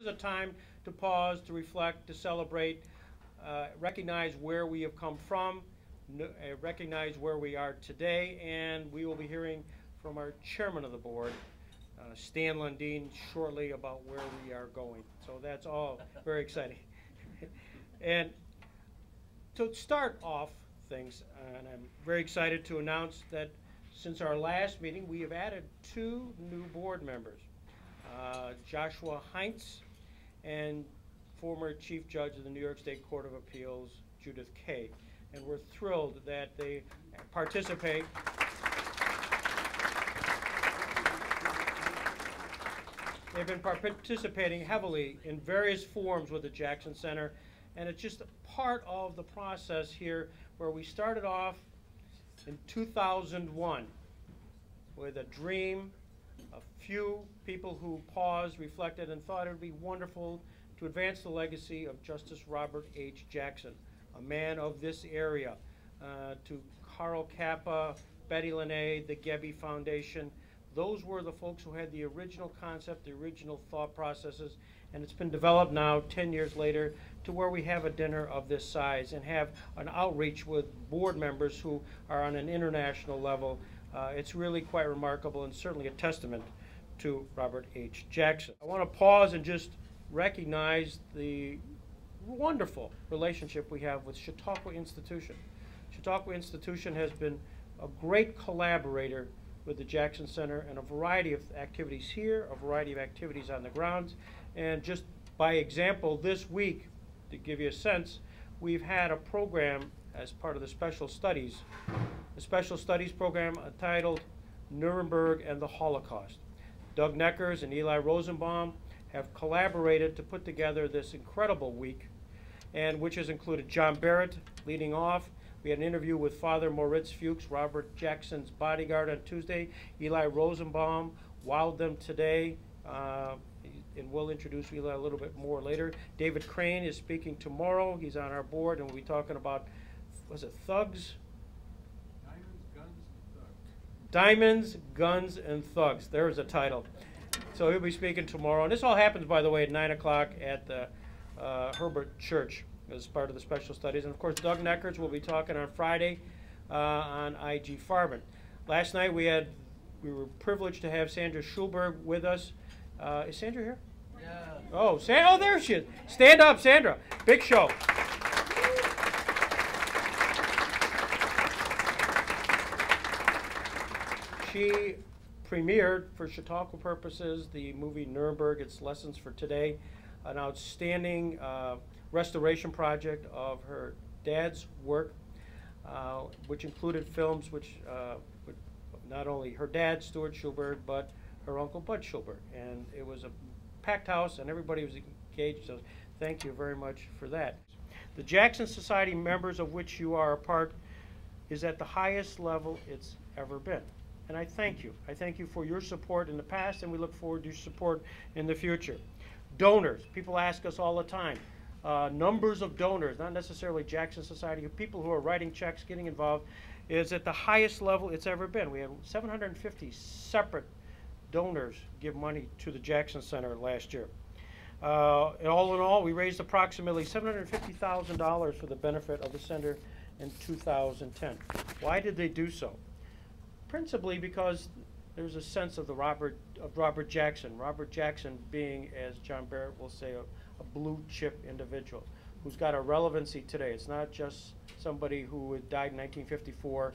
is a time to pause, to reflect, to celebrate, uh, recognize where we have come from, uh, recognize where we are today, and we will be hearing from our chairman of the board, uh, Stan Lundine, shortly about where we are going. So that's all very exciting. And to start off things, and I'm very excited to announce that since our last meeting, we have added two new board members. Uh, Joshua Heinz and former Chief Judge of the New York State Court of Appeals, Judith Kaye. And we're thrilled that they participate. They've been participating heavily in various forms with the Jackson Center, and it's just a part of the process here where we started off in 2001 with a dream, a few people who paused, reflected, and thought it would be wonderful to advance the legacy of Justice Robert H. Jackson, a man of this area, uh, to Carl Kappa, Betty Lene, the Gebbie Foundation. Those were the folks who had the original concept, the original thought processes, and it's been developed now, 10 years later, to where we have a dinner of this size and have an outreach with board members who are on an international level. Uh, it's really quite remarkable and certainly a testament to Robert H. Jackson. I want to pause and just recognize the wonderful relationship we have with Chautauqua Institution. Chautauqua Institution has been a great collaborator with the Jackson Center and a variety of activities here, a variety of activities on the grounds. And just by example, this week, to give you a sense, we've had a program as part of the special studies, a special studies program entitled Nuremberg and the Holocaust. Doug Neckers and Eli Rosenbaum have collaborated to put together this incredible week, and which has included John Barrett leading off. We had an interview with Father Moritz Fuchs, Robert Jackson's bodyguard on Tuesday. Eli Rosenbaum wowed them today, uh, and we'll introduce Eli a little bit more later. David Crane is speaking tomorrow. He's on our board, and we'll be talking about, was it thugs? Diamonds, guns, and thugs. Diamonds, Guns, and Thugs. There's a title. So he'll be speaking tomorrow. And this all happens, by the way, at 9 o'clock at the uh, Hurlbut Church as part of the special studies. And of course, Doug Neckers will be talking on Friday uh, on IG Farben. Last night we had we were privileged to have Sandra Schulberg with us. Uh, is Sandra here? Yeah. Oh, San- oh, there she is. Stand up, Sandra. Big show. She premiered, for Chautauqua purposes, the movie Nuremberg, Its Lessons for Today, an outstanding uh, restoration project of her dad's work, uh, which included films which, uh, not only her dad, Stuart Schulberg, but her uncle Budd Schulberg. And it was a packed house, and everybody was engaged, so thank you very much for that. The Jackson Society, members of which you are a part, is at the highest level it's ever been. And I thank you. I thank you for your support in the past, and we look forward to your support in the future. Donors, people ask us all the time. Uh, numbers of donors, not necessarily Jackson Society, people who are writing checks, getting involved, is at the highest level it's ever been. We had 750 separate donors give money to the Jackson Center last year. Uh, all in all, we raised approximately $750,000 for the benefit of the center in 2010. Why did they do so? Principally because there's a sense of the Robert of Robert Jackson. Robert Jackson being, as John Barrett will say, a, a blue chip individual who's got a relevancy today. It's not just somebody who died in 1954,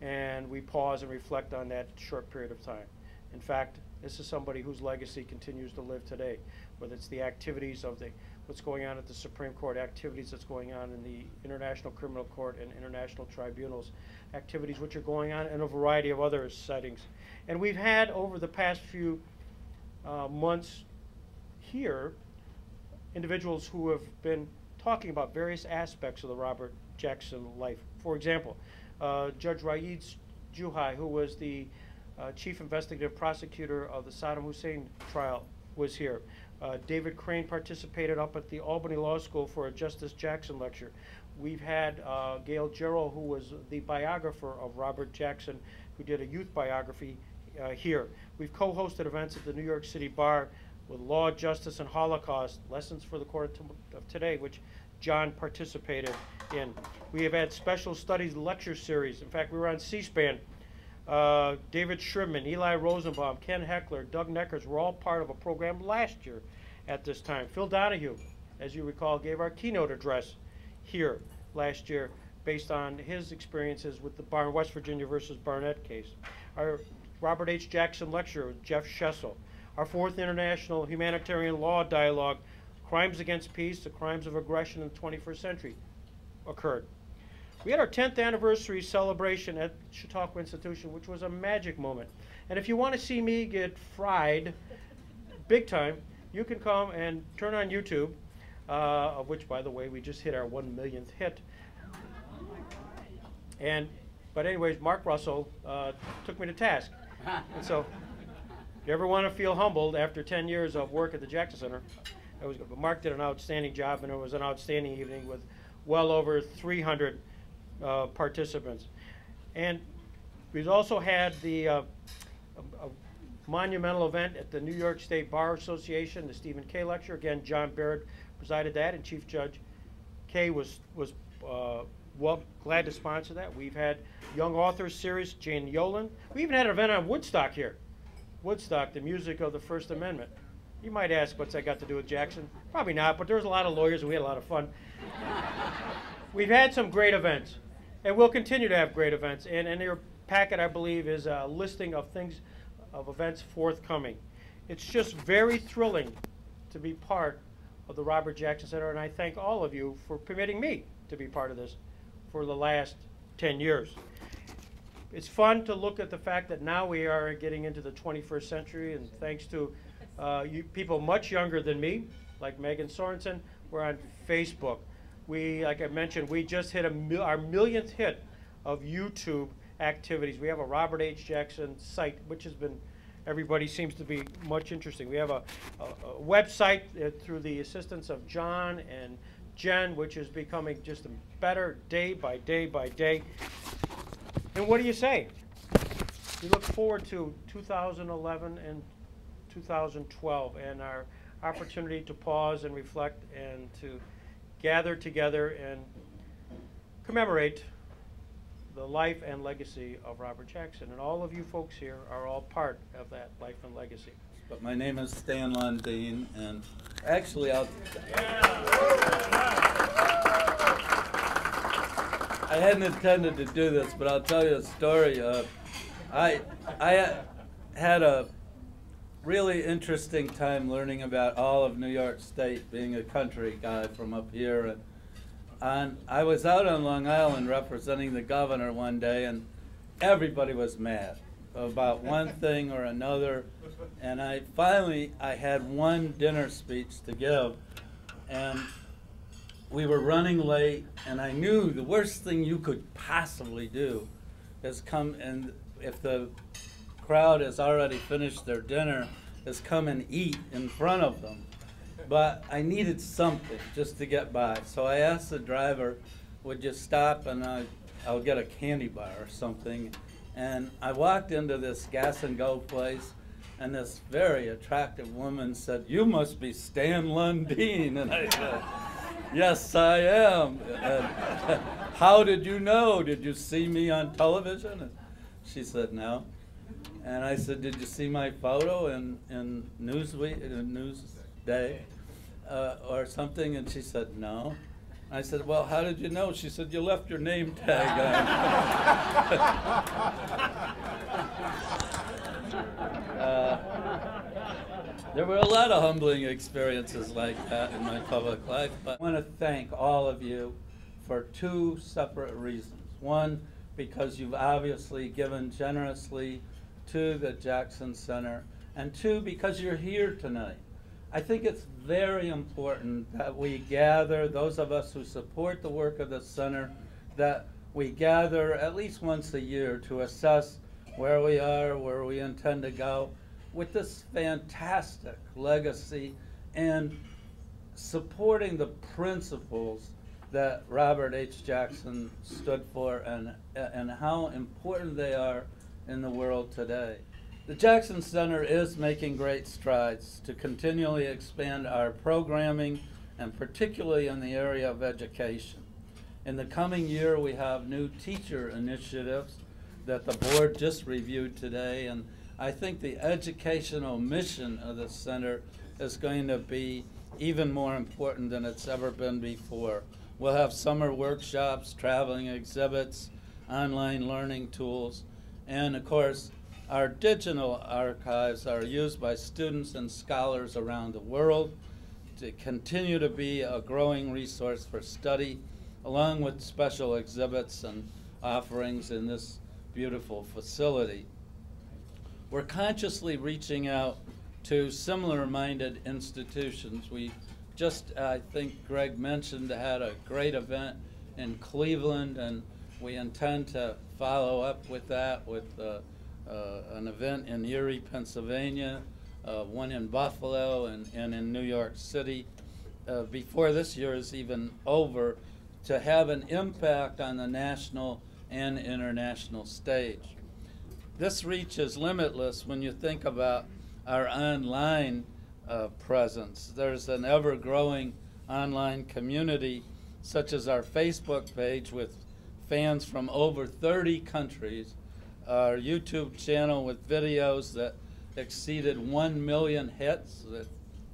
and we pause and reflect on that short period of time. In fact, this is somebody whose legacy continues to live today, whether it's the activities of the what's going on at the Supreme Court, activities that's going on in the International Criminal Court and international tribunals, activities which are going on in a variety of other settings. And we've had over the past few uh, months here individuals who have been talking about various aspects of the Robert Jackson life. For example, uh, Judge Raid Juhi, who was the uh, chief investigative prosecutor of the Saddam Hussein trial, was here. Uh, David Crane participated up at the Albany Law School for a Justice Jackson lecture. We've had uh, Gail Jarrow, who was the biographer of Robert Jackson, who did a youth biography uh, here. We've co-hosted events at the New York City Bar with Law, Justice, and Holocaust, Lessons for the Court of Today, which John participated in. We have had special studies lecture series. In fact, we were on C-SPAN. Uh, David Shribman, Eli Rosenbaum, Ken Hechler, Doug Neckers were all part of a program last year at this time. Phil Donahue, as you recall, gave our keynote address here last year based on his experiences with the Bar- West Virginia versus Barnette case. Our Robert H. Jackson lecture Jeff Schessel. Our fourth International Humanitarian Law Dialogue, Crimes Against Peace, the Crimes of Aggression in the 21st Century, occurred. We had our 10th anniversary celebration at Chautauqua Institution, which was a magic moment. And if you want to see me get fried big time, you can come and turn on YouTube, uh, of which, by the way, we just hit our one millionth hit. And, but anyways, Mark Russell uh, took me to task. And so, if you ever want to feel humbled after 10 years of work at the Jackson Center, it was good. But Mark did an outstanding job, and it was an outstanding evening with well over 300 uh, participants. And we've also had the uh, a, a monumental event at the New York State Bar Association, the Stephen K. Lecture. Again, John Baird presided that, and Chief Judge Kaye was was uh, well glad to sponsor that. We've had Young Authors Series, Jane Yolen. We even had an event on Woodstock here. Woodstock, the music of the First Amendment. You might ask, what's that got to do with Jackson? Probably not, but there was a lot of lawyers and we had a lot of fun. We've had some great events, and we'll continue to have great events. And in your packet, I believe, is a listing of things, of events forthcoming. It's just very thrilling to be part of the Robert Jackson Center, and I thank all of you for permitting me to be part of this for the last 10 years. It's fun to look at the fact that now we are getting into the 21st century, and thanks to uh, you, people much younger than me, like Megan Sorensen, we're on Facebook. We, like I mentioned, we just hit a mil our millionth hit of YouTube activities. We have a Robert H. Jackson site, which has been, everybody seems to be much interesting. We have a, a, a website uh, through the assistance of John and Jen, which is becoming just better day by day by day. And what do you say? We look forward to 2011 and 2012 and our opportunity to pause and reflect and to gather together and commemorate the life and legacy of Robert Jackson. And all of you folks here are all part of that life and legacy. But my name is Stan Lundine, and actually, I'll. I hadn't intended to do this, but I'll tell you a story. Uh, I I had a really interesting time learning about all of New York State, being a country guy from up here. And, and I was out on Long Island representing the governor one day, and everybody was mad about one thing or another. And I finally, I had one dinner speech to give, and we were running late, and I knew the worst thing you could possibly do is come and if the crowd has already finished their dinner, is come and eat in front of them. But I needed something just to get by. So I asked the driver, would you stop and I, I'll get a candy bar or something. And I walked into this gas and go place, and this very attractive woman said, You must be Stan Lundine. And I said, Yes, I am. And, How did you know? Did you see me on television? And she said, No. And I said, Did you see my photo in, in Newsweek, in Newsday uh, or something? And she said, No. I said, Well, how did you know? She said, You left your name tag on. uh, there were a lot of humbling experiences like that in my public life, but I want to thank all of you for two separate reasons. One, because you've obviously given generously to the Jackson Center, and two, because you're here tonight. I think it's very important that we gather, those of us who support the work of the center, that we gather at least once a year to assess where we are, where we intend to go, with this fantastic legacy and supporting the principles that Robert H. Jackson stood for and, and how important they are in the world today. The Jackson Center is making great strides to continually expand our programming and particularly in the area of education. In the coming year, we have new teacher initiatives that the board just reviewed today, and I think the educational mission of the center is going to be even more important than it's ever been before. We'll have summer workshops, traveling exhibits, online learning tools, and of course, our digital archives are used by students and scholars around the world to continue to be a growing resource for study, along with special exhibits and offerings in this beautiful facility. We're consciously reaching out to similar minded institutions. We just, I think Greg mentioned, had a great event in Cleveland, and we intend to follow up with that with uh, an event in Erie, Pennsylvania, uh, one in Buffalo, and, and in New York City uh, before this year is even over to have an impact on the national and international stage. This reach is limitless when you think about our online uh, presence. There's an ever growing online community, such as our Facebook page with fans from over 30 countries, our YouTube channel with videos that exceeded 1 million hits, that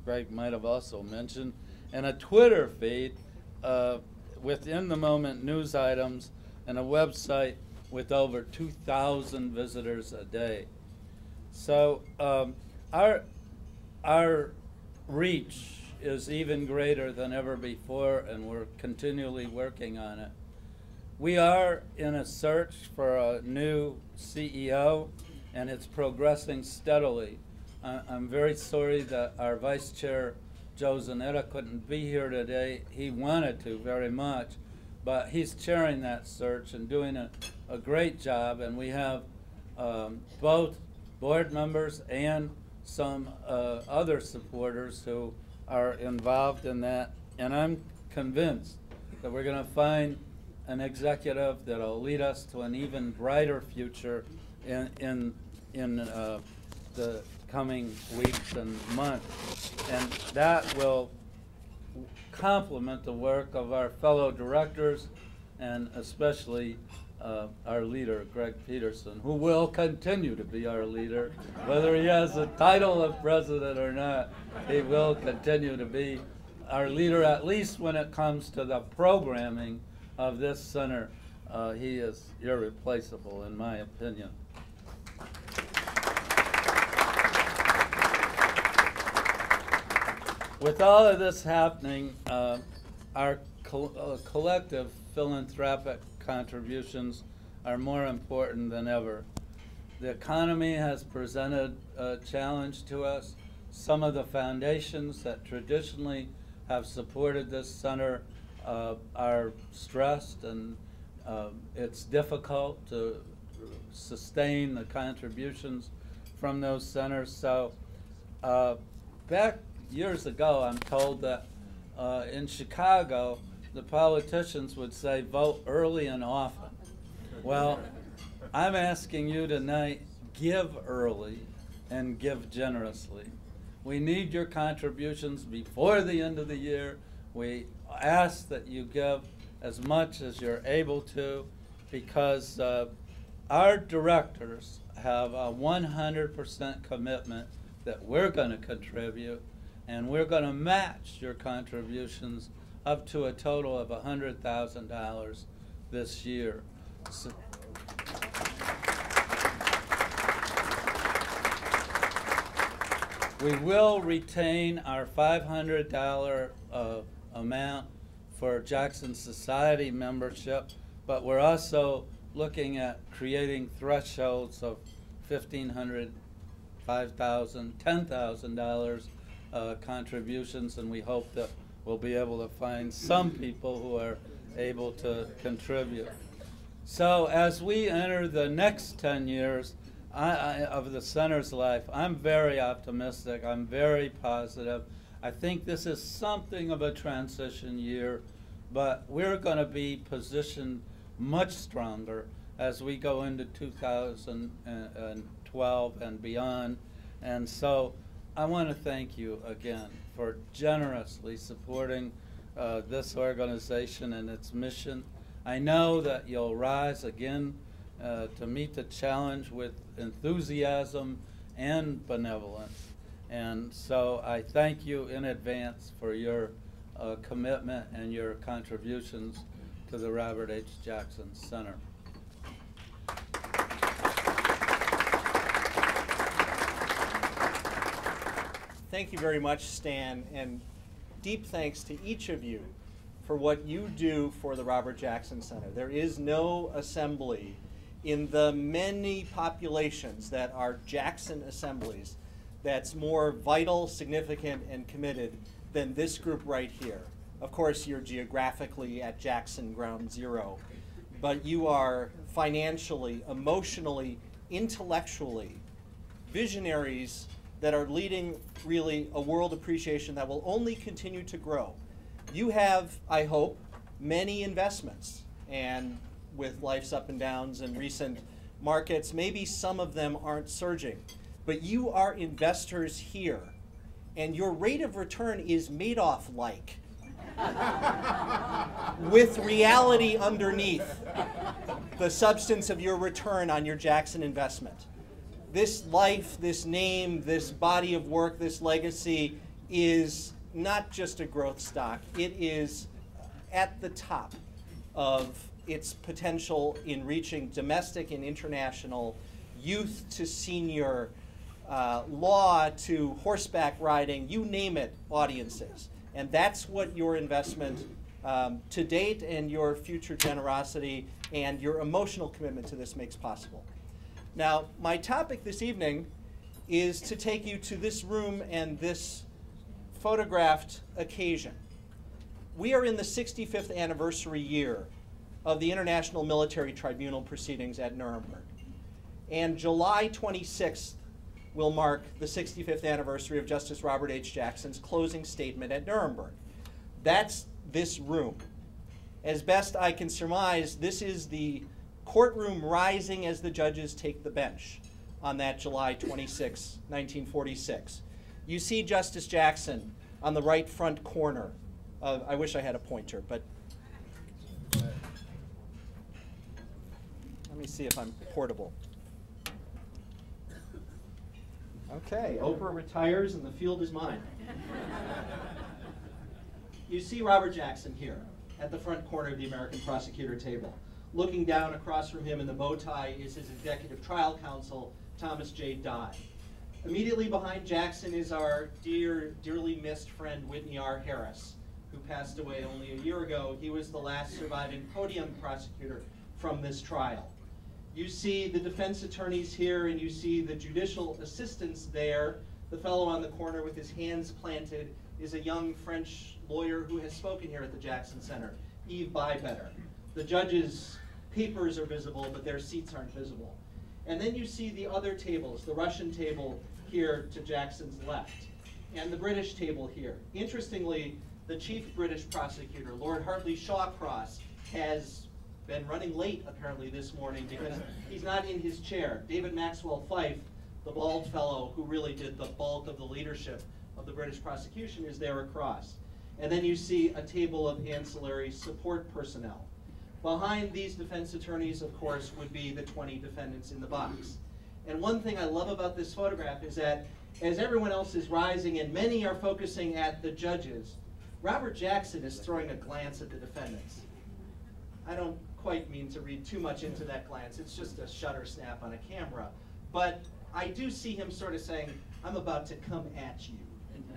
Greg might have also mentioned, and a Twitter feed uh, within the moment news items, and a website with over 2,000 visitors a day. So um, our, our reach is even greater than ever before, and we're continually working on it. We are in a search for a new CEO, and it's progressing steadily. I- I'm very sorry that our vice chair, Joe Zanetta, couldn't be here today. He wanted to very much, but he's chairing that search and doing a, a great job. And we have um, both board members and some uh, other supporters who are involved in that. And I'm convinced that we're going to find an executive that'll lead us to an even brighter future in, in, in uh, the coming weeks and months. And that will complement the work of our fellow directors and especially uh, our leader, Greg Peterson, who will continue to be our leader. Whether he has the title of president or not, he will continue to be our leader, at least when it comes to the programming of this center. Uh, he is irreplaceable, in my opinion. With all of this happening, uh, our col- uh, collective philanthropic contributions are more important than ever. The economy has presented a challenge to us. Some of the foundations that traditionally have supported this center uh, are stressed, and uh, it's difficult to sustain the contributions from those centers. So, uh, back years ago, I'm told that uh, in Chicago, the politicians would say, vote early and often. Well, I'm asking you tonight, give early and give generously. We need your contributions before the end of the year. We ask that you give as much as you're able to because uh, our directors have a 100% commitment that we're going to contribute and we're going to match your contributions up to a total of $100,000 this year. So- We will retain our $500 uh, amount for Jackson Society membership, but we're also looking at creating thresholds of $1,500, $5,000, $10,000 uh, contributions, and we hope that we'll be able to find some people who are able to contribute. So as we enter the next 10 years I, I, of the center's life, I'm very optimistic. I'm very positive. I think this is something of a transition year, but we're going to be positioned much stronger as we go into 2012 and beyond. And so I want to thank you again for generously supporting uh, this organization and its mission. I know that you'll rise again uh, to meet the challenge with enthusiasm and benevolence. And so I thank you in advance for your uh, commitment and your contributions to the Robert H. Jackson Center. Thank you very much, Stan, and deep thanks to each of you for what you do for the Robert Jackson Center. There is no assembly in the many populations that are Jackson assemblies that's more vital, significant, and committed than this group right here. Of course, you're geographically at Jackson Ground Zero, but you are financially, emotionally, intellectually visionaries that are leading really a world appreciation that will only continue to grow. You have, I hope, many investments, and with life's up and downs and recent markets, maybe some of them aren't surging, but you are investors here, and your rate of return is Madoff like. with reality underneath the substance of your return on your Jackson investment this life, this name, this body of work, this legacy is not just a growth stock. It is at the top of its potential in reaching domestic and international youth to senior, uh, law to horseback riding, you name it, audiences. And that's what your investment um, to date and your future generosity and your emotional commitment to this makes possible. Now, my topic this evening is to take you to this room and this photographed occasion. We are in the 65th anniversary year of the International Military Tribunal proceedings at Nuremberg. And July 26th will mark the 65th anniversary of Justice Robert H. Jackson's closing statement at Nuremberg. That's this room. As best I can surmise, this is the courtroom rising as the judges take the bench on that July 26, 1946. You see Justice Jackson on the right front corner. Of, I wish I had a pointer, but let me see if I'm portable. Okay, Oprah retires and the field is mine. you see Robert Jackson here at the front corner of the American prosecutor table. Looking down across from him in the bow tie is his executive trial counsel, Thomas J. Dye. Immediately behind Jackson is our dear, dearly missed friend, Whitney R. Harris, who passed away only a year ago. He was the last surviving podium prosecutor from this trial. You see the defense attorneys here, and you see the judicial assistants there. The fellow on the corner with his hands planted is a young French lawyer who has spoken here at the Jackson Center, Yves Beigbeder. The judges papers are visible, but their seats aren't visible. And then you see the other tables, the Russian table here to Jackson's left, and the British table here. Interestingly, the chief British prosecutor, Lord Hartley Shawcross, has been running late apparently this morning because he's not in his chair. David Maxwell Fyfe, the bald fellow who really did the bulk of the leadership of the British prosecution, is there across. And then you see a table of ancillary support personnel. Behind these defense attorneys, of course, would be the 20 defendants in the box. And one thing I love about this photograph is that as everyone else is rising and many are focusing at the judges, Robert Jackson is throwing a glance at the defendants. I don't quite mean to read too much into that glance. It's just a shutter snap on a camera. But I do see him sort of saying, I'm about to come at you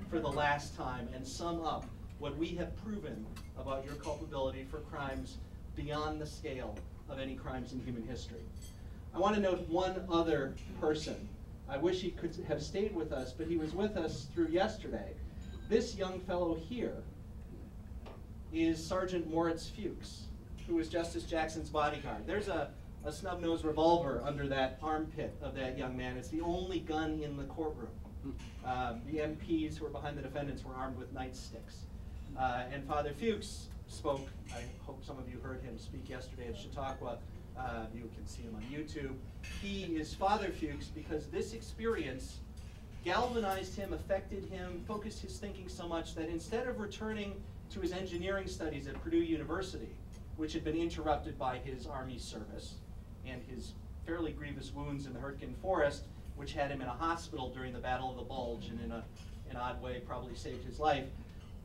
for the last time and sum up what we have proven about your culpability for crimes beyond the scale of any crimes in human history. I want to note one other person. I wish he could have stayed with us, but he was with us through yesterday. This young fellow here is Sergeant Moritz Fuchs, who was Justice Jackson's bodyguard. There's a, a snub-nosed revolver under that armpit of that young man. It's the only gun in the courtroom. Um, the MPs who were behind the defendants were armed with nightsticks. Uh, and Father Fuchs spoke, I hope some of you heard him speak yesterday at Chautauqua, Uh, you can see him on YouTube. He is Father Fuchs because this experience galvanized him, affected him, focused his thinking so much that instead of returning to his engineering studies at Purdue University, which had been interrupted by his Army service and his fairly grievous wounds in the Hurtgen Forest, which had him in a hospital during the Battle of the Bulge and in a, an odd way probably saved his life.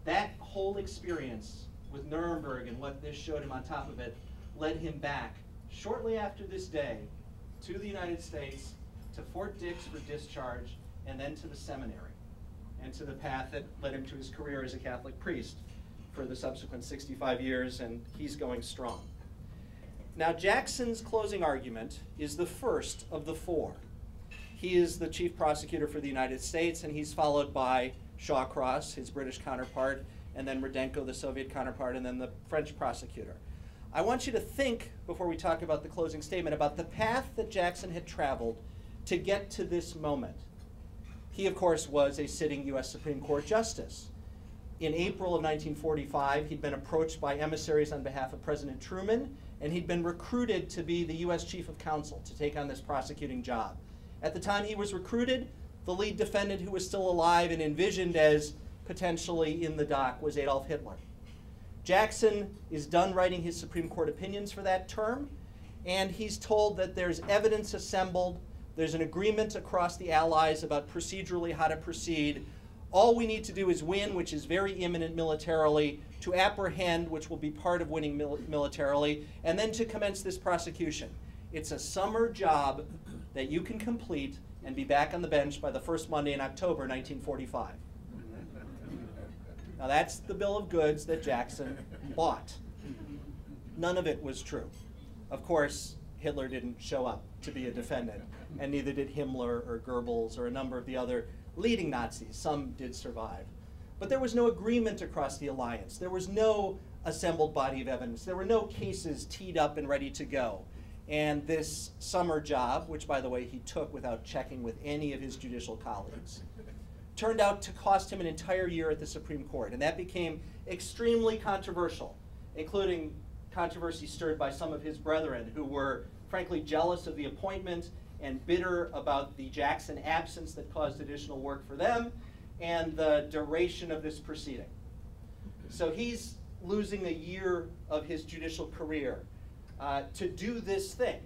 That whole experience with Nuremberg and what this showed him on top of it led him back shortly after this day to the United States, to Fort Dix for discharge, and then to the seminary, and to the path that led him to his career as a Catholic priest for the subsequent 65 years, and he's going strong. Now, Jackson's closing argument is the first of the four. He is the chief prosecutor for the United States, and he's followed by Shawcross, his British counterpart, and then Rudenko, the Soviet counterpart, and then the French prosecutor. I want you to think, before we talk about the closing statement, about the path that Jackson had traveled to get to this moment. He, of course, was a sitting U.S. Supreme Court justice. In April of 1945, he'd been approached by emissaries on behalf of President Truman, and he'd been recruited to be the U.S. Chief of Counsel to take on this prosecuting job. At the time he was recruited, the lead defendant who was still alive and envisioned as potentially in the dock was Adolf Hitler. Jackson is done writing his Supreme Court opinions for that term, and he's told that there's evidence assembled, there's an agreement across the Allies about procedurally how to proceed. All we need to do is win, which is very imminent militarily, to apprehend, which will be part of winning mil militarily, and then to commence this prosecution. It's a summer job that you can complete and be back on the bench by the first Monday in October 1945. Now that's the bill of goods that Jackson bought. None of it was true. Of course, Hitler didn't show up to be a defendant, and neither did Himmler or Goebbels or a number of the other leading Nazis. Some did survive. But there was no agreement across the alliance. There was no assembled body of evidence. There were no cases teed up and ready to go. And this summer job, which by the way he took without checking with any of his judicial colleagues, turned out to cost him an entire year at the Supreme Court. And that became extremely controversial, including controversy stirred by some of his brethren who were frankly jealous of the appointment and bitter about the Jackson absence that caused additional work for them and the duration of this proceeding. So he's losing a year of his judicial career uh, to do this thing.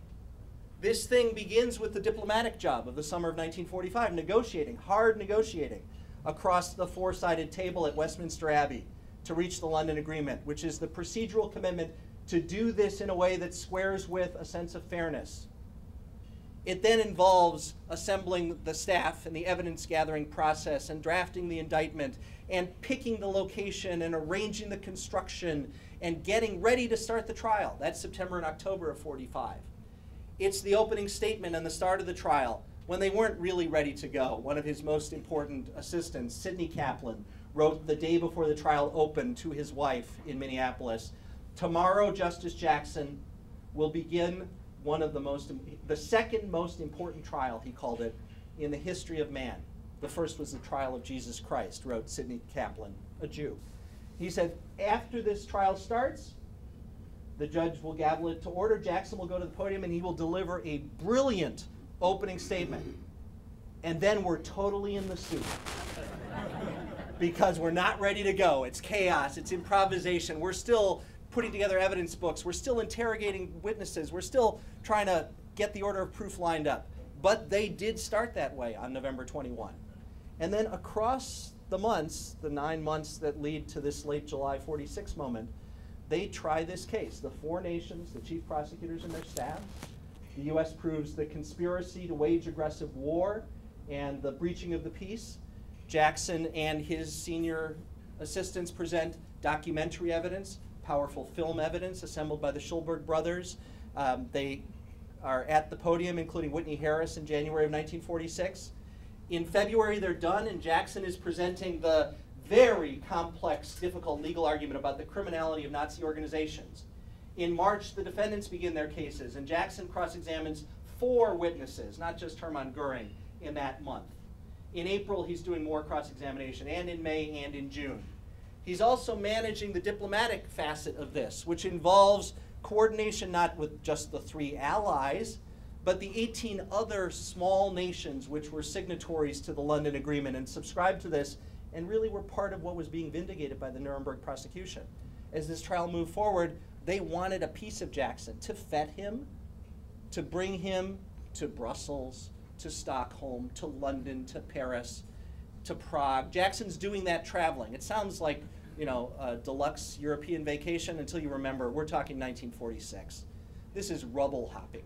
This thing begins with the diplomatic job of the summer of 1945, negotiating, hard negotiating, across the four sided table at Westminster Abbey to reach the London Agreement, which is the procedural commitment to do this in a way that squares with a sense of fairness. It then involves assembling the staff and the evidence gathering process and drafting the indictment and picking the location and arranging the construction and getting ready to start the trial. That's September and October of 45. It's the opening statement and the start of the trial when they weren't really ready to go. One of his most important assistants, Sidney Kaplan, wrote the day before the trial opened to his wife in Minneapolis Tomorrow, Justice Jackson will begin one of the most, the second most important trial, he called it, in the history of man. The first was the trial of Jesus Christ, wrote Sidney Kaplan, a Jew. He said, after this trial starts, the judge will gavel it to order. Jackson will go to the podium and he will deliver a brilliant opening statement. And then we're totally in the soup. because we're not ready to go. It's chaos, it's improvisation. We're still putting together evidence books. We're still interrogating witnesses. We're still trying to get the order of proof lined up. But they did start that way on November 21. And then across the months, the nine months that lead to this late July 46 moment, they try this case. The four nations, the chief prosecutors and their staff, the U.S. proves the conspiracy to wage aggressive war and the breaching of the peace. Jackson and his senior assistants present documentary evidence, powerful film evidence assembled by the Schulberg brothers. Um, they are at the podium, including Whitney Harris in January of 1946. In February, they're done, and Jackson is presenting the very complex, difficult legal argument about the criminality of Nazi organizations. In March, the defendants begin their cases, and Jackson cross examines four witnesses, not just Hermann Goering, in that month. In April, he's doing more cross examination, and in May and in June. He's also managing the diplomatic facet of this, which involves coordination not with just the three allies, but the 18 other small nations which were signatories to the London Agreement and subscribed to this and really were part of what was being vindicated by the Nuremberg prosecution. As this trial moved forward, they wanted a piece of Jackson to fet him, to bring him to Brussels, to Stockholm, to London, to Paris, to Prague. Jackson's doing that traveling. It sounds like, you know, a deluxe European vacation until you remember we're talking 1946. This is rubble hopping.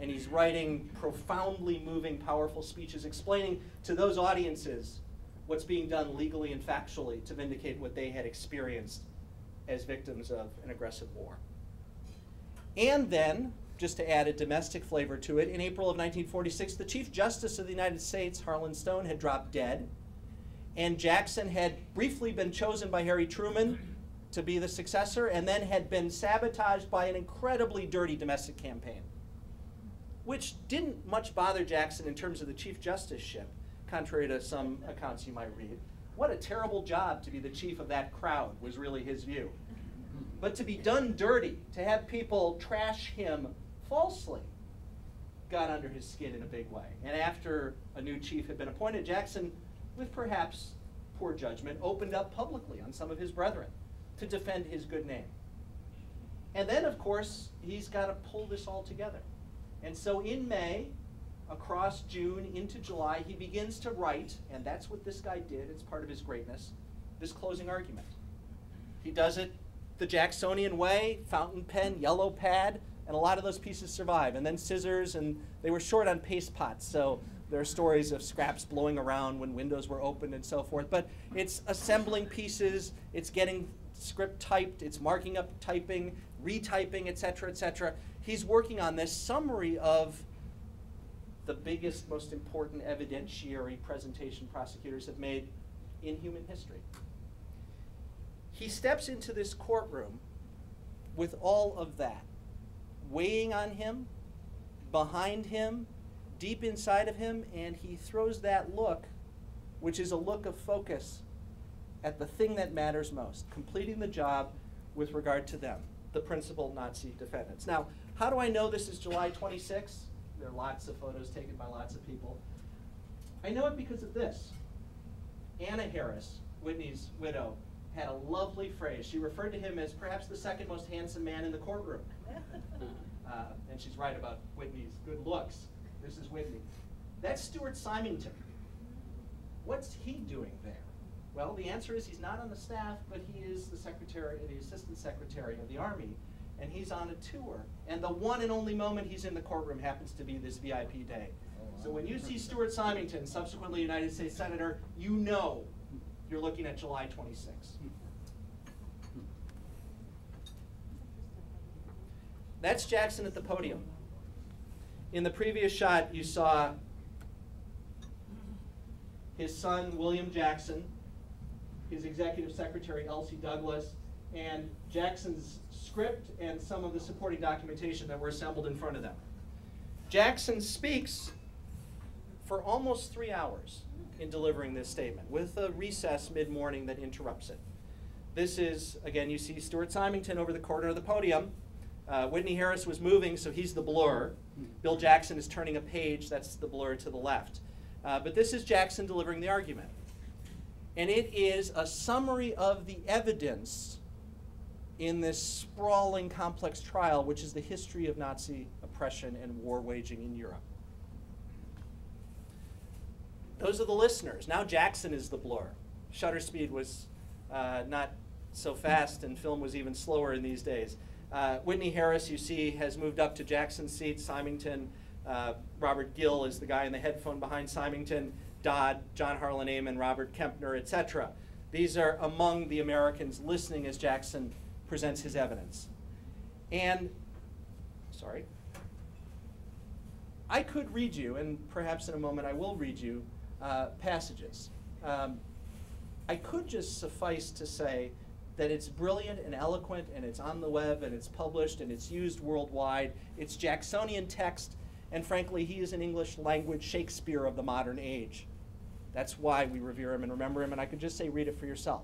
And he's writing profoundly moving, powerful speeches explaining to those audiences what's being done legally and factually to vindicate what they had experienced as victims of an aggressive war. And then, just to add a domestic flavor to it, in April of 1946, the Chief Justice of the United States, Harlan Stone, had dropped dead, and Jackson had briefly been chosen by Harry Truman to be the successor, and then had been sabotaged by an incredibly dirty domestic campaign, which didn't much bother Jackson in terms of the Chief Justiceship, contrary to some accounts you might read. What a terrible job to be the chief of that crowd, was really his view. But to be done dirty, to have people trash him falsely, got under his skin in a big way. And after a new chief had been appointed, Jackson, with perhaps poor judgment, opened up publicly on some of his brethren to defend his good name. And then, of course, he's got to pull this all together. And so in May, across June into July, he begins to write, and that's what this guy did, it's part of his greatness, this closing argument. He does it the Jacksonian way, fountain pen, yellow pad, and a lot of those pieces survive. And then scissors, and they were short on paste pots, so there are stories of scraps blowing around when windows were opened and so forth. But it's assembling pieces, it's getting script typed, it's marking up typing, retyping, etc., etc. He's working on this summary of the biggest, most important evidentiary presentation prosecutors have made in human history. He steps into this courtroom with all of that weighing on him, behind him, deep inside of him, and he throws that look, which is a look of focus at the thing that matters most, completing the job with regard to them, the principal Nazi defendants. Now, how do I know this is July 26? There are lots of photos taken by lots of people. I know it because of this. Anna Harris, Whitney's widow, had a lovely phrase. She referred to him as perhaps the second most handsome man in the courtroom. Uh, and she's right about Whitney's good looks. This is Whitney. That's Stuart Symington. What's he doing there? Well, the answer is he's not on the staff, but he is the secretary, the assistant secretary of the Army, and he's on a tour. And the one and only moment he's in the courtroom happens to be this VIP day. So when you see Stuart Symington, subsequently United States Senator, you know you're looking at July 26. That's Jackson at the podium. In the previous shot, you saw his son, William Jackson, his executive secretary, Elsie Douglas, and Jackson's script and some of the supporting documentation that were assembled in front of them. Jackson speaks for almost three hours in delivering this statement, with a recess mid morning that interrupts it. This is, again, you see Stuart Symington over the corner of the podium. Uh, Whitney Harris was moving, so he's the blur. Bill Jackson is turning a page, that's the blur to the left. Uh, but this is Jackson delivering the argument. And it is a summary of the evidence in this sprawling, complex trial, which is the history of Nazi oppression and war waging in Europe. Those are the listeners. Now Jackson is the blur. Shutter speed was uh, not so fast, and film was even slower in these days. Uh, Whitney Harris, you see, has moved up to Jackson's seat. Symington, uh, Robert Gill is the guy in the headphone behind Symington. Dodd, John Harlan Amen, Robert Kempner, etc. These are among the Americans listening as Jackson presents his evidence. And, sorry, I could read you, and perhaps in a moment I will read you, uh, passages. Um, I could just suffice to say that it's brilliant and eloquent and it's on the web and it's published and it's used worldwide. It's Jacksonian text, and frankly, he is an English language Shakespeare of the modern age. That's why we revere him and remember him, and I could just say read it for yourself.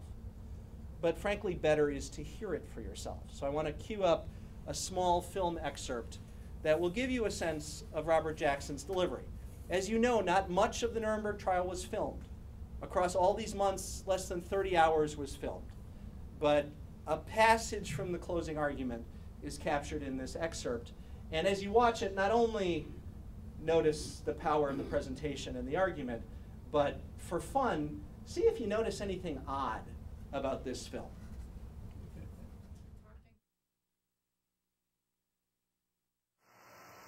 But frankly, better is to hear it for yourself. So I want to cue up a small film excerpt that will give you a sense of Robert Jackson's delivery. As you know, not much of the Nuremberg trial was filmed. Across all these months, less than 30 hours was filmed. But a passage from the closing argument is captured in this excerpt. And as you watch it, not only notice the power of the presentation and the argument, but for fun, see if you notice anything odd about this film.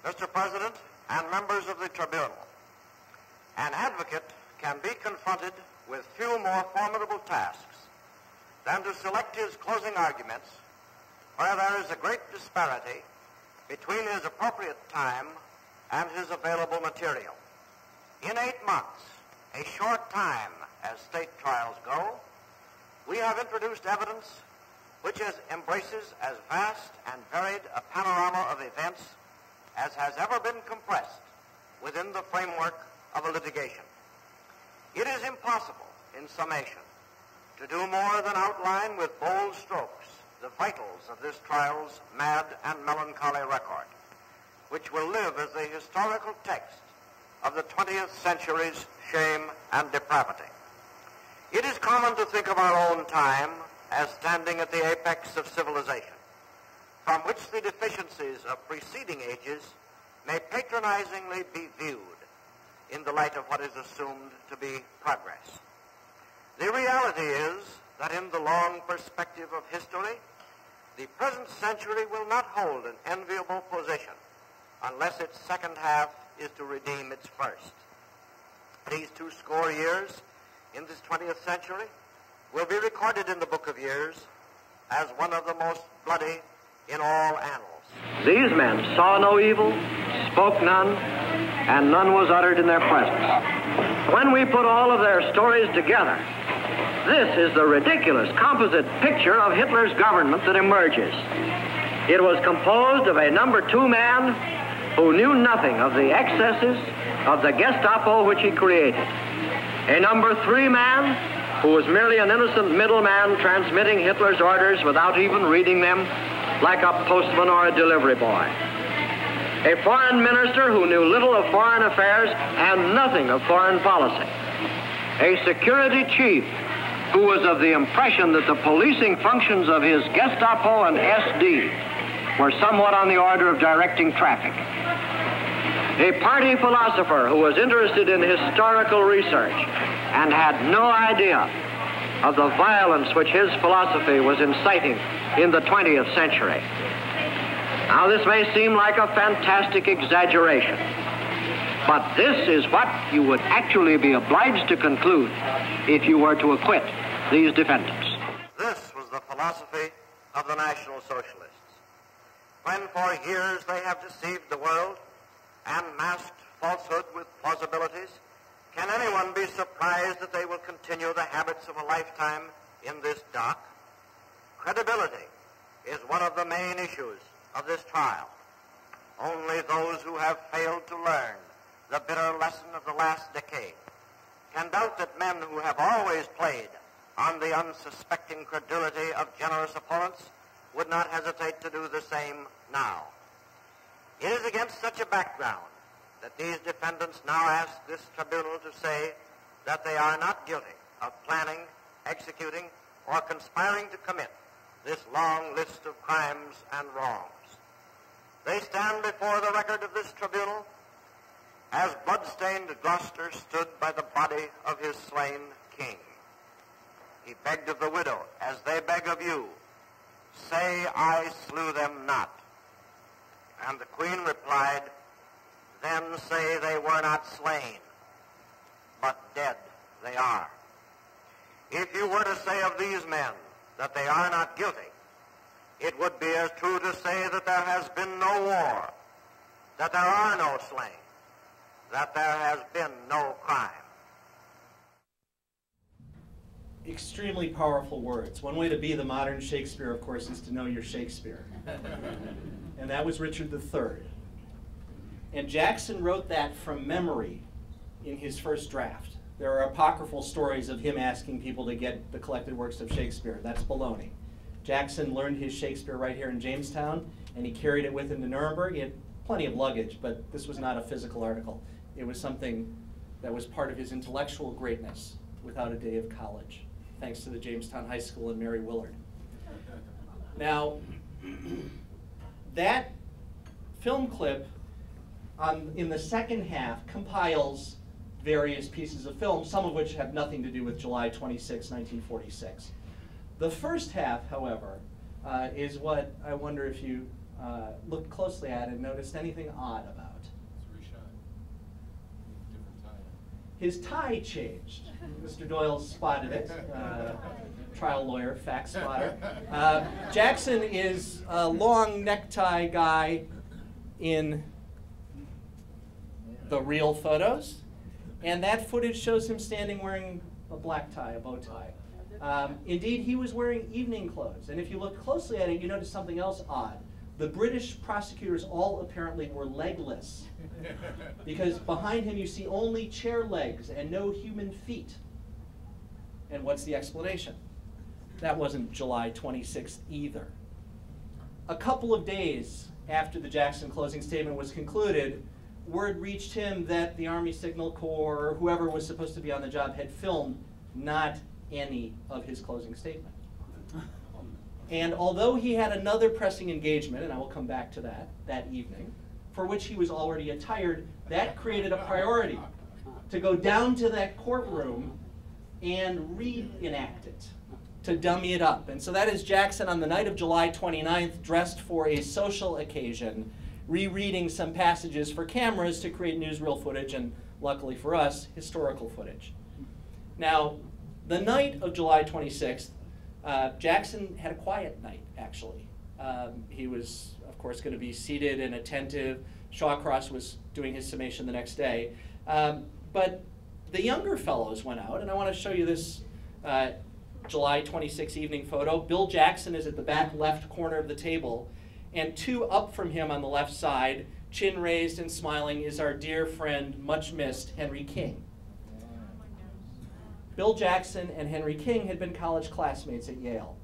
Mr. President and members of the tribunal, an advocate can be confronted with few more formidable tasks than to select his closing arguments where there is a great disparity between his appropriate time and his available material. In eight months, a short time as state trials go, we have introduced evidence which is, embraces as vast and varied a panorama of events as has ever been compressed within the framework of a litigation. It is impossible, in summation, to do more than outline with bold strokes the vitals of this trial's mad and melancholy record, which will live as the historical text of the 20th century's shame and depravity. It is common to think of our own time as standing at the apex of civilization, from which the deficiencies of preceding ages may patronizingly be viewed in the light of what is assumed to be progress. The reality is that in the long perspective of history, the present century will not hold an enviable position unless its second half is to redeem its first. These two score years in this 20th century will be recorded in the book of years as one of the most bloody in all annals. These men saw no evil, spoke none, and none was uttered in their presence. When we put all of their stories together, this is the ridiculous composite picture of Hitler's government that emerges. It was composed of a number two man who knew nothing of the excesses of the Gestapo which he created, a number three man who was merely an innocent middleman transmitting Hitler's orders without even reading them, like a postman or a delivery boy. A foreign minister who knew little of foreign affairs and nothing of foreign policy. A security chief who was of the impression that the policing functions of his Gestapo and SD were somewhat on the order of directing traffic. A party philosopher who was interested in historical research and had no idea of the violence which his philosophy was inciting in the 20th century. Now, this may seem like a fantastic exaggeration, but this is what you would actually be obliged to conclude if you were to acquit these defendants. This was the philosophy of the National Socialists. When for years they have deceived the world and masked falsehood with plausibilities, can anyone be surprised that they will continue the habits of a lifetime in this dock? Credibility is one of the main issues of this trial. Only those who have failed to learn the bitter lesson of the last decade can doubt that men who have always played on the unsuspecting credulity of generous opponents would not hesitate to do the same now. It is against such a background that these defendants now ask this tribunal to say that they are not guilty of planning, executing, or conspiring to commit this long list of crimes and wrongs. They stand before the record of this tribunal as blood-stained Gloucester stood by the body of his slain king. He begged of the widow, as they beg of you, say I slew them not. And the queen replied, then say they were not slain, but dead they are. If you were to say of these men that they are not guilty, it would be as true to say that there has been no war, that there are no slain, that there has been no crime. Extremely powerful words. One way to be the modern Shakespeare, of course, is to know your Shakespeare. and that was Richard III. And Jackson wrote that from memory in his first draft. There are apocryphal stories of him asking people to get the collected works of Shakespeare. That's baloney. Jackson learned his Shakespeare right here in Jamestown, and he carried it with him to Nuremberg. He had plenty of luggage, but this was not a physical article. It was something that was part of his intellectual greatness without a day of college, thanks to the Jamestown High School and Mary Willard. Now, that film clip on, in the second half compiles various pieces of film, some of which have nothing to do with July 26, 1946. The first half, however, uh, is what I wonder if you uh, looked closely at and noticed anything odd about. It's reshot. Different time. His tie changed. Mr. Doyle spotted it. Uh, trial lawyer, fact spotter. Uh, Jackson is a long necktie guy in the real photos, and that footage shows him standing wearing a black tie, a bow tie. Um, indeed, he was wearing evening clothes, and if you look closely at it, you notice something else odd. The British prosecutors all apparently were legless because behind him you see only chair legs and no human feet. And what's the explanation? That wasn't July 26th either. A couple of days after the Jackson closing statement was concluded, word reached him that the Army Signal Corps or whoever was supposed to be on the job had filmed not any of his closing statement. And although he had another pressing engagement, and I will come back to that that evening, for which he was already attired, that created a priority to go down to that courtroom and reenact it, to dummy it up. And so that is Jackson on the night of July 29th, dressed for a social occasion, rereading some passages for cameras to create newsreel footage and, luckily for us, historical footage. Now, the night of July 26th, uh, Jackson had a quiet night, actually. Um, he was, of course, going to be seated and attentive. Shawcross was doing his summation the next day. Um, but the younger fellows went out, and I want to show you this uh, July 26 evening photo. Bill Jackson is at the back left corner of the table, and two up from him on the left side, chin raised and smiling, is our dear friend, much missed, Henry King. Bill Jackson and Henry King had been college classmates at Yale.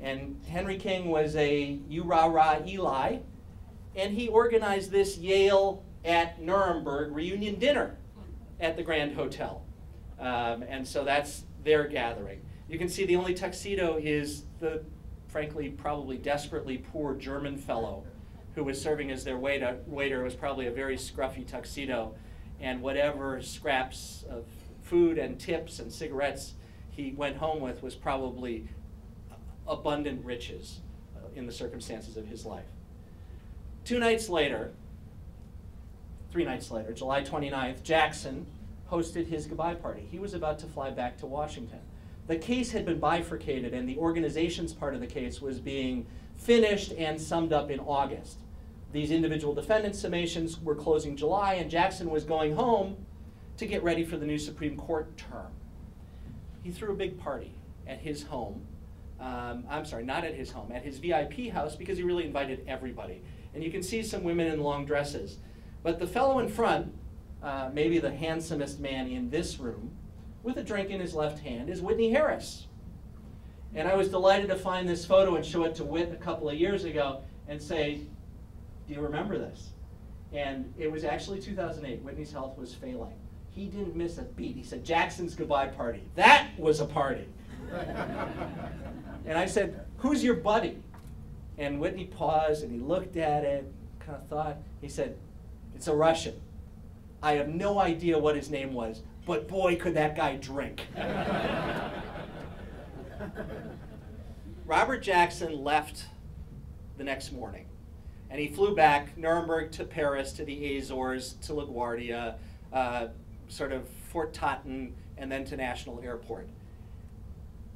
And Henry King was a you rah rah Eli, and he organized this Yale at Nuremberg reunion dinner at the Grand Hotel. Um, and so that's their gathering. You can see the only tuxedo is the, frankly, probably desperately poor German fellow who was serving as their waiter, waiter was probably a very scruffy tuxedo. And whatever scraps of food and tips and cigarettes he went home with was probably abundant riches uh, in the circumstances of his life. Two nights later, three nights later, July 29th, Jackson hosted his goodbye party. He was about to fly back to Washington. The case had been bifurcated, and the organization's part of the case was being finished and summed up in August. These individual defendant summations were closing July, and Jackson was going home to get ready for the new Supreme Court term. He threw a big party at his home. Um, I'm sorry, not at his home, at his VIP house because he really invited everybody. And you can see some women in long dresses. But the fellow in front, uh, maybe the handsomest man in this room, with a drink in his left hand, is Whitney Harris. And I was delighted to find this photo and show it to Whit a couple of years ago and say, Do you remember this? And it was actually 2008. Whitney's health was failing. He didn't miss a beat. He said, Jackson's goodbye party. That was a party. and I said, Who's your buddy? And Whitney paused and he looked at it, kind of thought. He said, It's a Russian. I have no idea what his name was, but boy, could that guy drink. Robert Jackson left the next morning and he flew back Nuremberg to Paris to the Azores to LaGuardia, uh, sort of Fort Totten, and then to National Airport.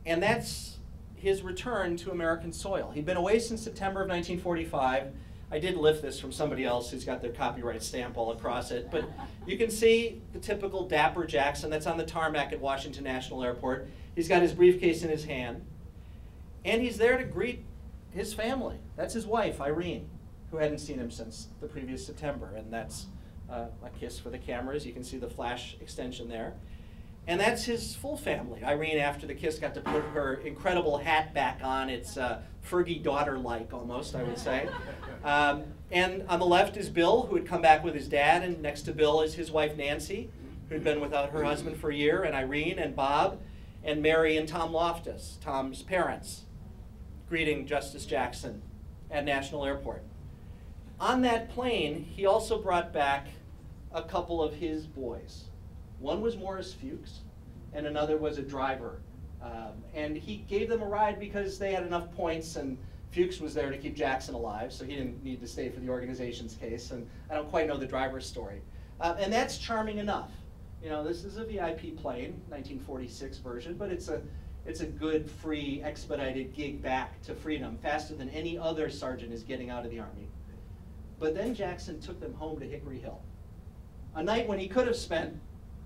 And that's his return to American soil. He'd been away since September of 1945. I did lift this from somebody else who's got their copyright stamp all across it, but you can see the typical dapper Jackson that's on the tarmac at Washington National Airport. He's got his briefcase in his hand, and he's there to greet his family. That's his wife, Irene, who hadn't seen him since the previous September, and that's uh, a kiss for the cameras. You can see the flash extension there. And that's his full family. Irene, after the kiss, got to put her incredible hat back on. It's uh, Fergie daughter like almost, I would say. Um, and on the left is Bill, who had come back with his dad, and next to Bill is his wife Nancy, who'd been without her husband for a year, and Irene and Bob, and Mary and Tom Loftus, Tom's parents, greeting Justice Jackson at National Airport. On that plane, he also brought back a couple of his boys. One was Moritz Fuchs, and another was a driver. Um, and he gave them a ride because they had enough points, and Fuchs was there to keep Jackson alive, so he didn't need to stay for the organization's case. And I don't quite know the driver's story. Uh, and that's charming enough. You know, this is a VIP plane, 1946 version, but it's a it's a good, free, expedited gig back to freedom, faster than any other sergeant is getting out of the Army. But then Jackson took them home to Hickory Hill. A night when he could have spent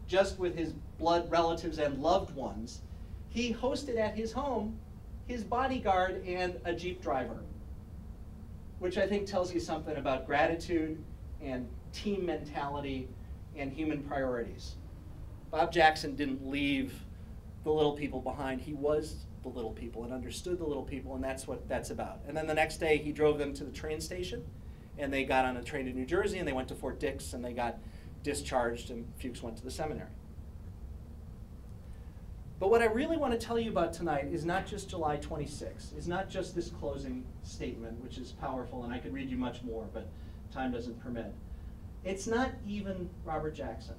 just with his blood relatives and loved ones, he hosted at his home his bodyguard and a Jeep driver, which I think tells you something about gratitude and team mentality and human priorities. Bob Jackson didn't leave the little people behind. He was the little people and understood the little people, and that's what that's about. And then the next day, he drove them to the train station, and they got on a train to New Jersey, and they went to Fort Dix, and they got discharged, and Fuchs went to the seminary. But what I really want to tell you about tonight is not just July 26, is not just this closing statement, which is powerful, and I could read you much more, but time doesn't permit. It's not even Robert Jackson.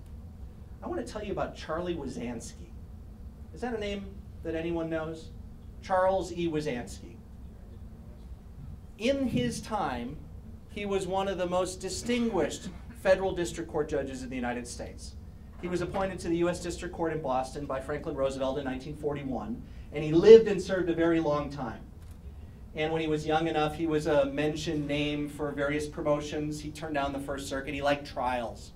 I want to tell you about Charlie Wyzanski. Is that a name that anyone knows? Charles E. Wyzanski. In his time, he was one of the most distinguished federal district court judges in the United States. He was appointed to the U.S. District Court in Boston by Franklin Roosevelt in 1941, and he lived and served a very long time. And when he was young enough, he was a mentioned name for various promotions. He turned down the First Circuit. He liked trials,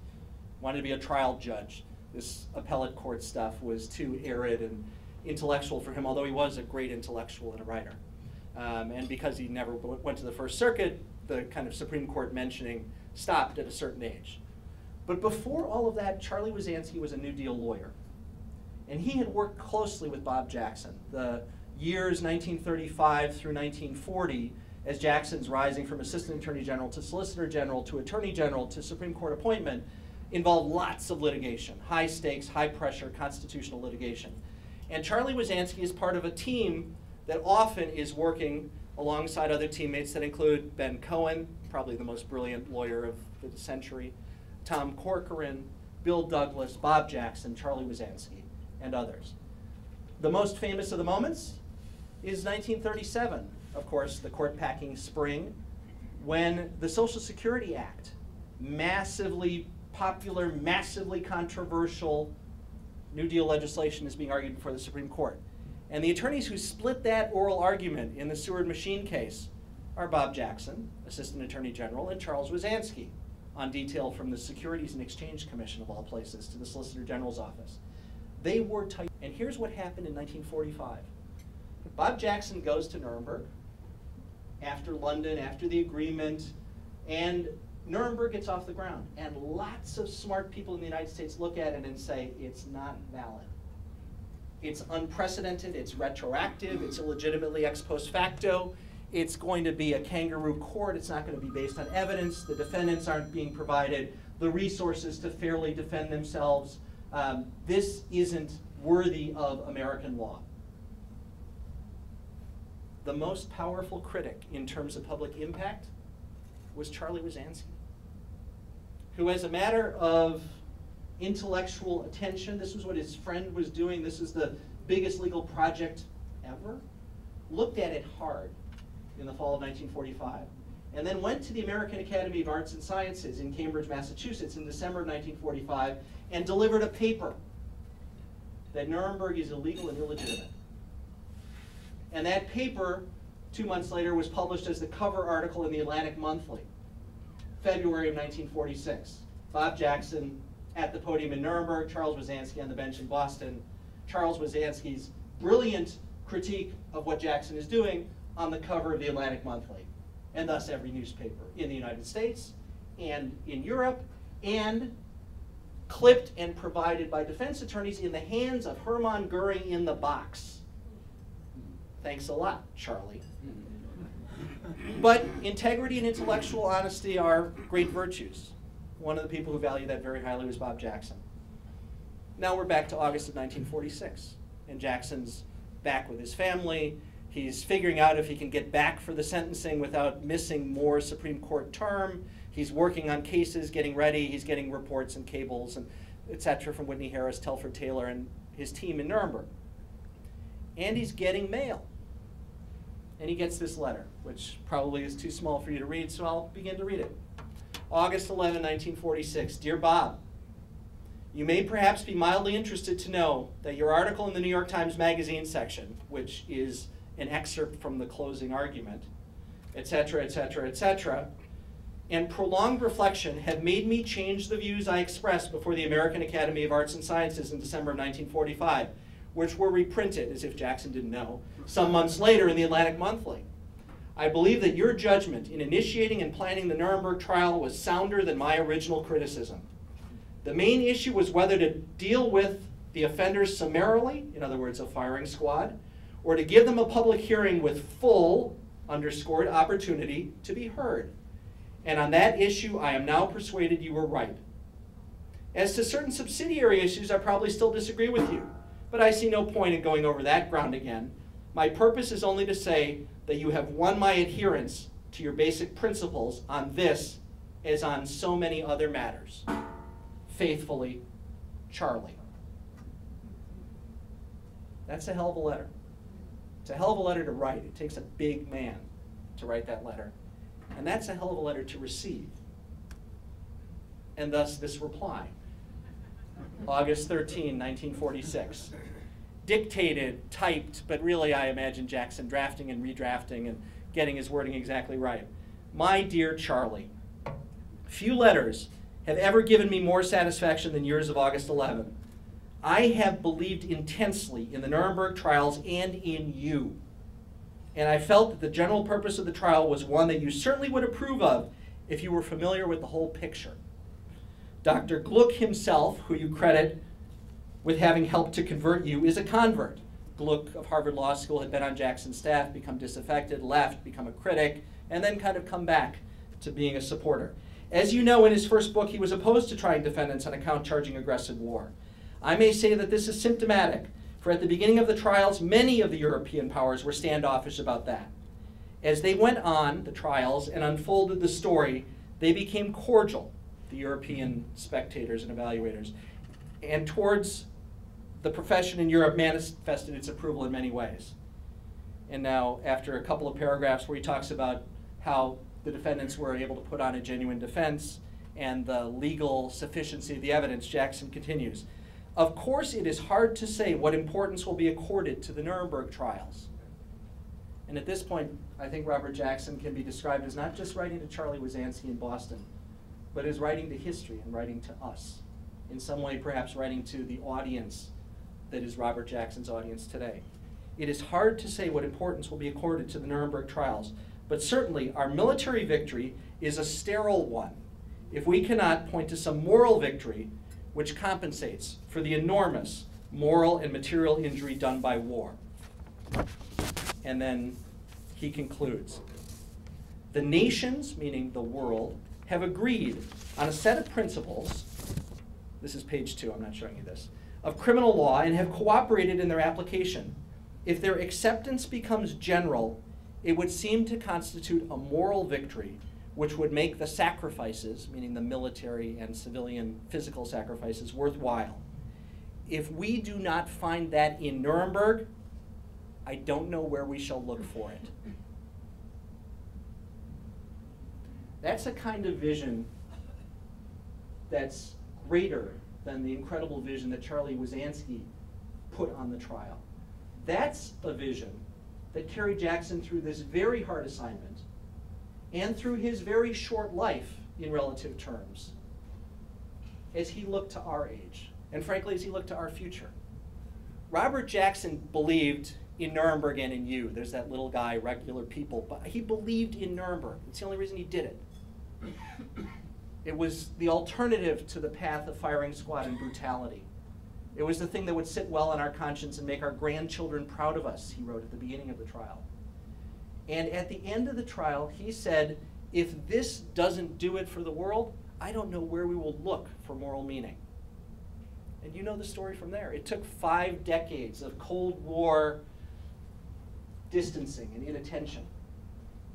wanted to be a trial judge. This appellate court stuff was too arid and intellectual for him, although he was a great intellectual and a writer. Um, and because he never went to the First Circuit, the kind of Supreme Court mentioning stopped at a certain age. But before all of that, Charlie Wyzanski was a New Deal lawyer. And he had worked closely with Bob Jackson. The years 1935 through 1940, as Jackson's rising from Assistant Attorney General to Solicitor General to Attorney General to Supreme Court appointment, involved lots of litigation, high stakes, high pressure constitutional litigation. And Charlie Wyzanski is part of a team that often is working alongside other teammates that include Ben Cohen, probably the most brilliant lawyer of the century, Tom Corcoran, Bill Douglas, Bob Jackson, Charlie Wyzanski, and others. The most famous of the moments is 1937, of course, the court packing spring, when the Social Security Act, massively popular, massively controversial New Deal legislation is being argued before the Supreme Court. And the attorneys who split that oral argument in the Steward machine case are Bob Jackson, Assistant Attorney General, and Charles Wyzanski, on detail from the Securities and Exchange Commission, of all places, to the Solicitor General's office. They were tight. And here's what happened in 1945. Bob Jackson goes to Nuremberg after London, after the agreement, and Nuremberg gets off the ground. And lots of smart people in the United States look at it and say, it's not valid. It's unprecedented, it's retroactive, it's illegitimately ex post facto, it's going to be a kangaroo court, it's not going to be based on evidence, the defendants aren't being provided the resources to fairly defend themselves. Um, this isn't worthy of American law. The most powerful critic in terms of public impact was Charlie Wyzanski, who, as a matter of intellectual attention. This was what his friend was doing. This is the biggest legal project ever. Looked at it hard in the fall of 1945. And then went to the American Academy of Arts and Sciences in Cambridge, Massachusetts in December of 1945 and delivered a paper that Nuremberg is illegal and illegitimate. And that paper, two months later, was published as the cover article in the Atlantic Monthly, February of 1946. Bob Jackson at the podium in Nuremberg, Charles Wyzanski on the bench in Boston. Charles Wyzanski's brilliant critique of what Jackson is doing on the cover of the Atlantic Monthly, and thus every newspaper in the United States and in Europe and clipped and provided by defense attorneys in the hands of Hermann Goering in the box. Thanks a lot, Charlie. But integrity and intellectual honesty are great virtues. One of the people who valued that very highly was Bob Jackson. Now we're back to August of 1946, and Jackson's back with his family. He's figuring out if he can get back for the sentencing without missing more Supreme Court term. He's working on cases, getting ready. He's getting reports and cables and etc. from Whitney Harris, Telford Taylor, and his team in Nuremberg. And he's getting mail. And he gets this letter, which probably is too small for you to read, so I'll begin to read it. August 11, 1946. Dear Bob, you may perhaps be mildly interested to know that your article in the New York Times Magazine section, which is an excerpt from the closing argument, etc., etc., etc., and prolonged reflection have made me change the views I expressed before the American Academy of Arts and Sciences in December of 1945, which were reprinted, as if Jackson didn't know, some months later in the Atlantic Monthly. I believe that your judgment in initiating and planning the Nuremberg trial was sounder than my original criticism. The main issue was whether to deal with the offenders summarily, in other words, a firing squad, or to give them a public hearing with full, underscored, opportunity to be heard. And on that issue, I am now persuaded you were right. As to certain subsidiary issues, I probably still disagree with you, but I see no point in going over that ground again. My purpose is only to say that you have won my adherence to your basic principles on this as on so many other matters. Faithfully, Charlie. That's a hell of a letter. It's a hell of a letter to write. It takes a big man to write that letter. And that's a hell of a letter to receive. And thus this reply. August 13, 1946. Dictated, typed, but really I imagine Jackson drafting and redrafting and getting his wording exactly right. My dear Charlie, few letters have ever given me more satisfaction than yours of August 11. I have believed intensely in the Nuremberg trials and in you. And I felt that the general purpose of the trial was one that you certainly would approve of if you were familiar with the whole picture. Dr. Glueck himself, who you credit with having helped to convert you, is a convert. Glueck of Harvard Law School had been on Jackson's staff, become disaffected, left, become a critic, and then kind of come back to being a supporter. As you know, in his first book, he was opposed to trying defendants on account charging aggressive war. I may say that this is symptomatic, for at the beginning of the trials, many of the European powers were standoffish about that. As they went on, the trials, and unfolded the story, they became cordial, the European spectators and evaluators, and towards the profession in Europe manifested its approval in many ways. And now, after a couple of paragraphs where he talks about how the defendants were able to put on a genuine defense and the legal sufficiency of the evidence, Jackson continues. Of course, it is hard to say what importance will be accorded to the Nuremberg trials. And at this point, I think Robert Jackson can be described as not just writing to Charlie Wyzanski in Boston, but as writing to history and writing to us. In some way, perhaps writing to the audience that is Robert Jackson's audience today. It is hard to say what importance will be accorded to the Nuremberg trials, but certainly our military victory is a sterile one if we cannot point to some moral victory which compensates for the enormous moral and material injury done by war. And then he concludes The nations, meaning the world, have agreed on a set of principles. This is page two, I'm not showing you this. Of criminal law and have cooperated in their application. If their acceptance becomes general, it would seem to constitute a moral victory which would make the sacrifices, meaning the military and civilian physical sacrifices, worthwhile. If we do not find that in Nuremberg, I don't know where we shall look for it. That's a kind of vision that's greater than the incredible vision that Charlie Wyzanski put on the trial. That's a vision that carried Jackson through this very hard assignment and through his very short life in relative terms as he looked to our age, and frankly, as he looked to our future. Robert Jackson believed in Nuremberg and in you. There's that little guy, regular people, but he believed in Nuremberg. It's the only reason he did it. It was the alternative to the path of firing squad and brutality. It was the thing that would sit well on our conscience and make our grandchildren proud of us, he wrote at the beginning of the trial. And at the end of the trial, he said, if this doesn't do it for the world, I don't know where we will look for moral meaning. And you know the story from there. It took five decades of Cold War distancing and inattention.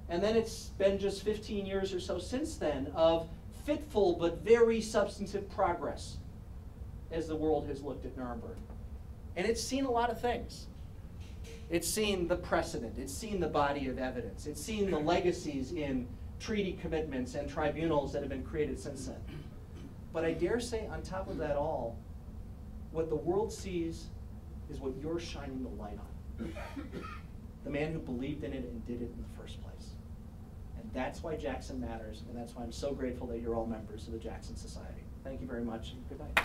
And then it's been just 15 years or so since then of fitful but very substantive progress as the world has looked at Nuremberg. And it's seen a lot of things. It's seen the precedent, it's seen the body of evidence, it's seen the legacies in treaty commitments and tribunals that have been created since then. But I dare say, on top of that all, what the world sees is what you're shining the light on. The man who believed in it and did it in the that's why Jackson matters, and that's why I'm so grateful that you're all members of the Jackson Society. Thank you very much, and good night.